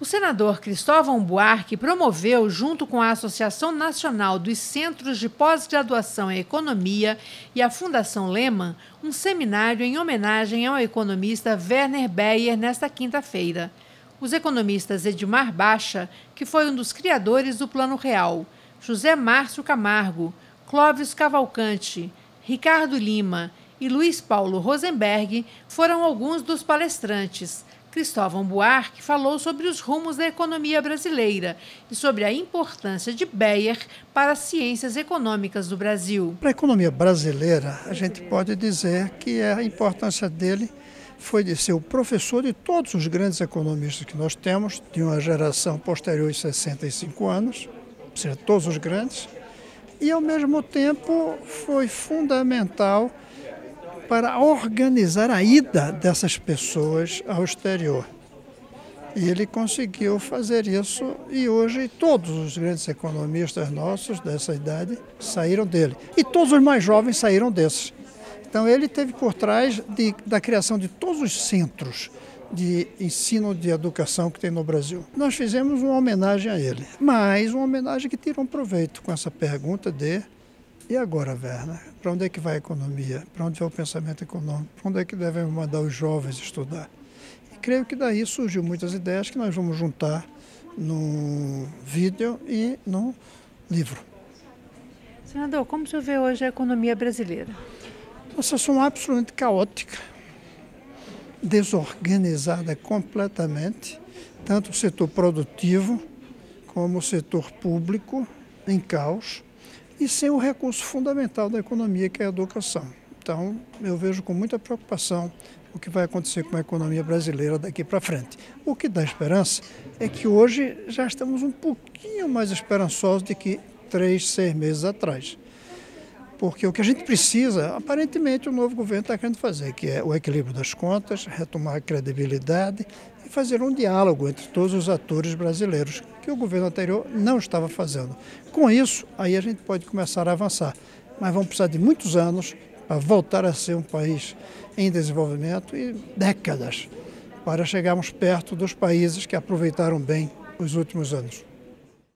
O senador Cristóvão Buarque promoveu, junto com a Associação Nacional dos Centros de Pós-Graduação em Economia e a Fundação Lehman, um seminário em homenagem ao economista Werner Beyer nesta quinta-feira. Os economistas Edmar Baixa, que foi um dos criadores do Plano Real, José Márcio Camargo, Clóvis Cavalcante, Ricardo Lima e Luiz Paulo Rosenberg foram alguns dos palestrantes Cristóvão Buarque falou sobre os rumos da economia brasileira e sobre a importância de Beyer para as ciências econômicas do Brasil. Para a economia brasileira, a gente pode dizer que a importância dele foi de ser o professor de todos os grandes economistas que nós temos, de uma geração posterior de 65 anos, ou seja, todos os grandes, e ao mesmo tempo foi fundamental para organizar a ida dessas pessoas ao exterior. E ele conseguiu fazer isso e hoje todos os grandes economistas nossos dessa idade saíram dele. E todos os mais jovens saíram desses. Então ele teve por trás de, da criação de todos os centros de ensino de educação que tem no Brasil. Nós fizemos uma homenagem a ele, mas uma homenagem que tira um proveito com essa pergunta de e agora, Werner? Para onde é que vai a economia? Para onde vai o pensamento econômico? Para onde é que devemos mandar os jovens estudar? E creio que daí surgiu muitas ideias que nós vamos juntar num vídeo e num livro. Senador, como o senhor vê hoje a economia brasileira? Uma situação absolutamente caótica, desorganizada completamente, tanto o setor produtivo como o setor público em caos e sem o recurso fundamental da economia, que é a educação. Então, eu vejo com muita preocupação o que vai acontecer com a economia brasileira daqui para frente. O que dá esperança é que hoje já estamos um pouquinho mais esperançosos do que três, seis meses atrás. Porque o que a gente precisa, aparentemente, o novo governo está querendo fazer, que é o equilíbrio das contas, retomar a credibilidade e fazer um diálogo entre todos os atores brasileiros, que o governo anterior não estava fazendo. Com isso, aí a gente pode começar a avançar. Mas vamos precisar de muitos anos para voltar a ser um país em desenvolvimento e décadas para chegarmos perto dos países que aproveitaram bem os últimos anos.